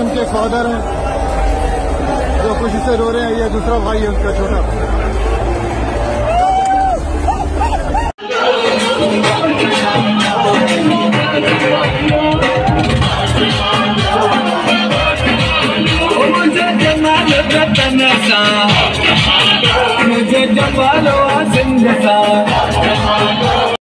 उनके फादर हैं, जो खुशी से रो रहे हैं, ये दूसरा भाई है उनका छोटा। मुझे जमाल रतन मुझे जमालो